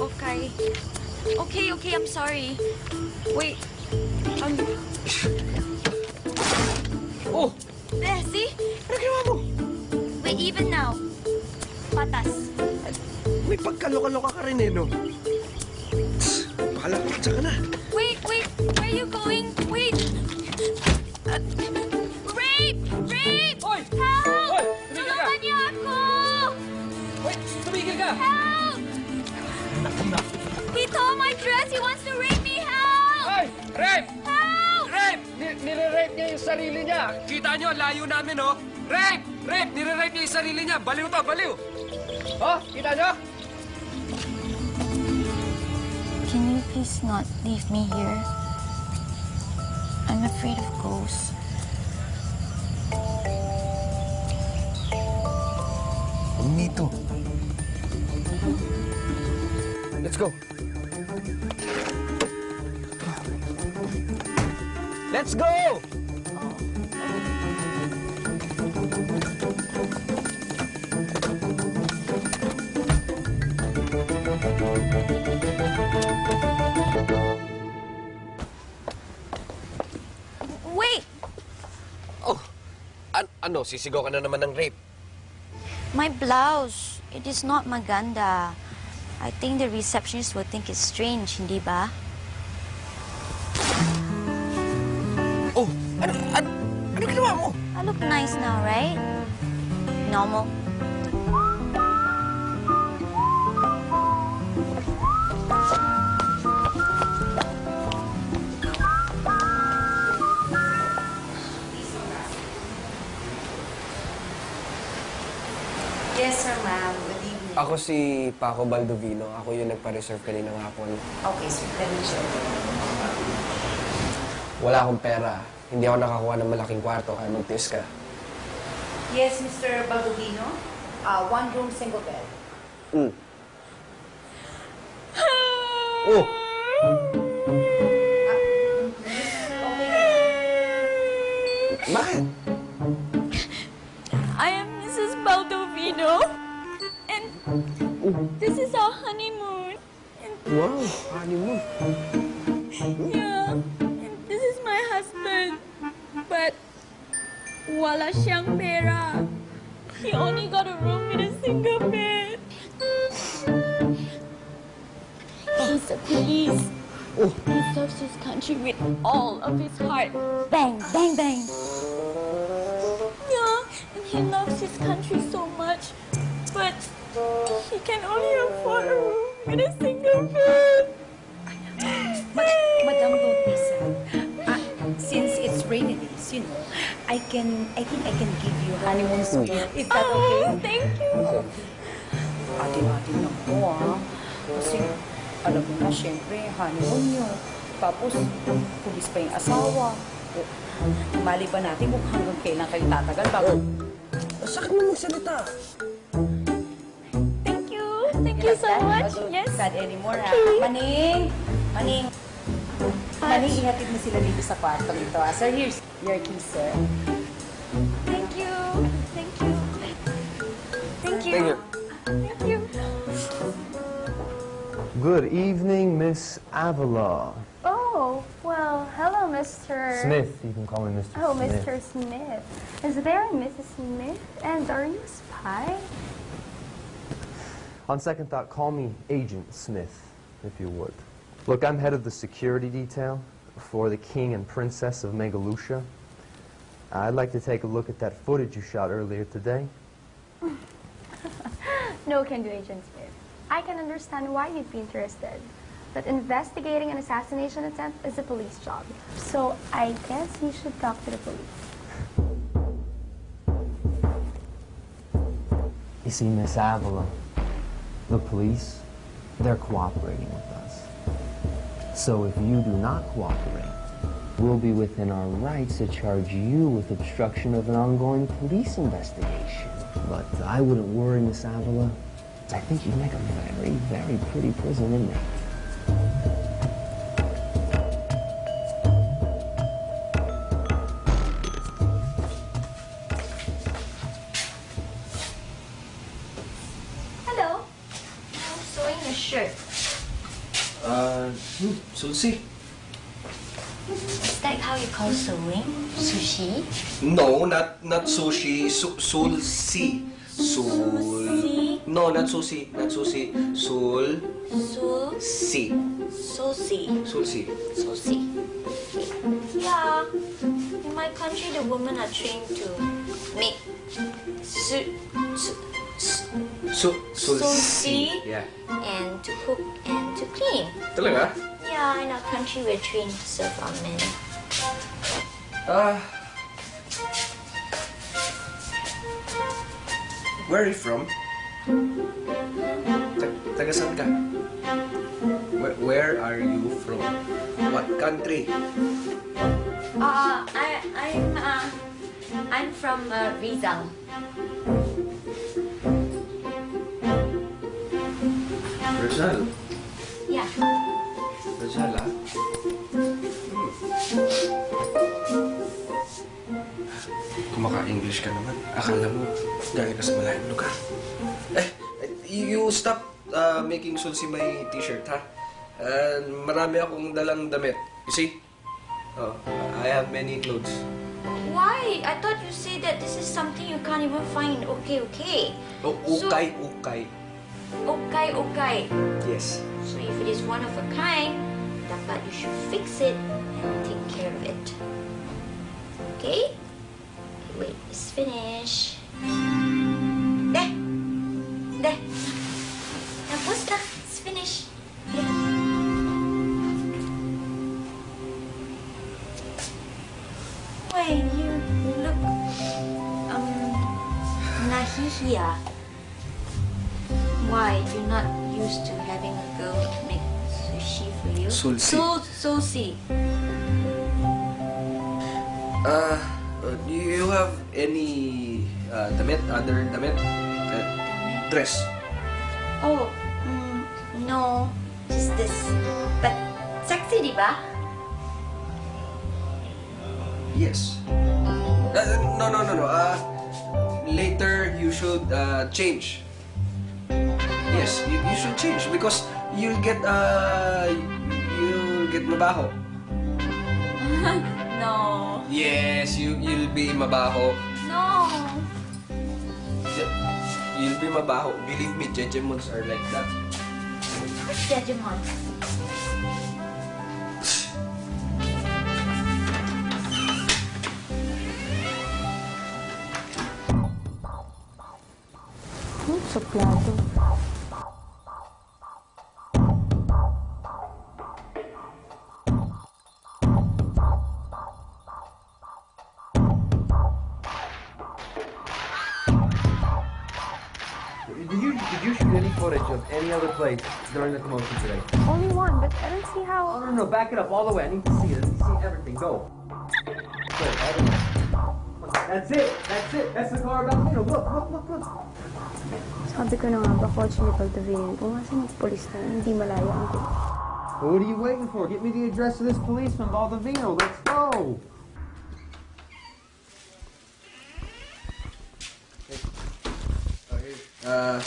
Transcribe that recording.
okay. Okay, okay, I'm sorry. Wait. Um, Oh! eh, see? Ano ginawa mo? We're even now. Patas. May pagkaloka-loka ka rin eh, no? Bahala ka, tsaka na. Help! Rape! Ni- nire-rape niya yung sarili niya. Kita niyo, layo namin, oh. Rape! Rape! Nire-rape niya yung sarili niya. Baliw to, baliw. Oh, kita niyo? Can you please not leave me here? I'm afraid of ghosts. Me too. Let's go. Let's go! Wait! Oh, an- ano, sisigaw ka na naman ng rape. My blouse. It is not maganda. I think the receptionist will think it's strange, hindi ba? I look nice now, right? Normal. Yes, sir, ma'am. Good evening. Ako si Paco Baldovino. Ako yung nagpa-reserve kanina ng hapon. Okay, sir. Let me check. Wala akong pera. Hindi ako nakakuha ng malaking kwarto kaya magtiis ka. Yes, Mr. Baldovino. Uh, one room, single bed. Mm. Oh! Bakit? I am Mrs. Baldovino. And this is our honeymoon. And Wow, honeymoon. yeah, husband. But wala siyang pera. He only got a room with a single bed. He's a police. He ah. oh. serves his country with all of his heart. Bang, bang, bang. Yeah, and he loves his country so much. But he can only afford a room with a single bed. You know, I can, I think I can give you honeymoon suite. Is that Oh, okay? thank you. Atin-atin lang po, ah. Kasi, alam mo na, syempre, honeymoon nyo. Tapos, pulis pa yung asawa. Mali ba natin kung hanggang kailan kayo tatagal bago... Sakit mo magsalita. Thank you. Thank you so much. Yes. sad anymore, ha? Okay. Maning! Maning! Maning, ihatid mo sila dito sa kwarto nito, ah. Sir, here's your keys, sir. Thank you. Thank you. Thank you. Thank you. Thank you. Good evening, Miss Avila. Oh, well, hello, Mr. Smith, you can call me Mr. Oh, Smith. Mr. Smith. Is there a Mrs. Smith? And are you a spy? On second thought, call me Agent Smith, if you would. Look, I'm head of the security detail for the King and Princess of Megalucia. I'd like to take a look at that footage you shot earlier today. No can do, Agent Smith. I can understand why you'd be interested. But investigating an assassination attempt is a police job. So I guess you should talk to the police. You see, Miss Avila, the police, they're cooperating with us. So if you do not cooperate, we'll be within our rights to charge you with obstruction of an ongoing police investigation. But I wouldn't worry, Miss Avila. I think you'd make a very, very pretty prison inmate. Hello. I'm sewing a shirt. Uh, hmm, Sulsi. Is that how you call sewing? Sushi? No, not not sushi. Su sulsi. Sul. Sushi? No, not sushi. Not sushi. Sul. Su... Si. Sushi. Sulsi. Sushi. Yeah. In my country, the women are trained to make su... su... su Su sulsi. Sulsi? Yeah. and to cook and to clean. Talaga? Yeah, in our country, we're trained to serve our men. Ah. Where are you from? Ta- taga saan ka? Where, where are you from? What country? Uh, I, I'm, uh, I'm from uh, Rizal. Rizal. Yeah. Rizal, ah. Kumaka-English ka naman. Akala mo, galing ka sa malayang lugar. Eh, you stop uh, making sulsi my t-shirt, ha? And marami akong dalang damit. You see? Oh, I have many clothes. Why? I thought you said that this is something you can't even find. Okay, okay. Oh, So- ukay, ukay. Okay, okay. Yes. So if it is one of a kind, dapat you should fix it and take care of it. Okay? Okay, wait, it's finished. There! There! Tapos na. It's finished. Here. Wait, you look, um, nahihiya. Why? You're not used to having a girl make sushi for you? Sulsi. Sul- Sulsi. Uh, uh, do you have any uh, damit, other damit? Uh, dress? Oh, mm, no. Just this. But sexy, di ba? Yes. Uh, no, no, no, no. Uh, later you should uh, change. Yes, you, you should change because you'll get uh you'll get mabaho. No. Yes, you you'll be mabaho. No. You'll be mabaho. Believe me, jejemons are like that. Which Digimon? Hmm, suplado. Did you did you shoot any footage of any other place during the commotion today? Only one, but I don't see how. Oh how... no no back it up all the way. I need to see it. I need to see everything. Go. Go all the way. That's it. That's it. That's the car about you know. Look look look look. Sabi ko na nga ba, coach ni Baldovino, kung nasa ng polis na, hindi malaya ang what are you waiting for? Get me the address of this policeman, Baldovino. Let's go. 呃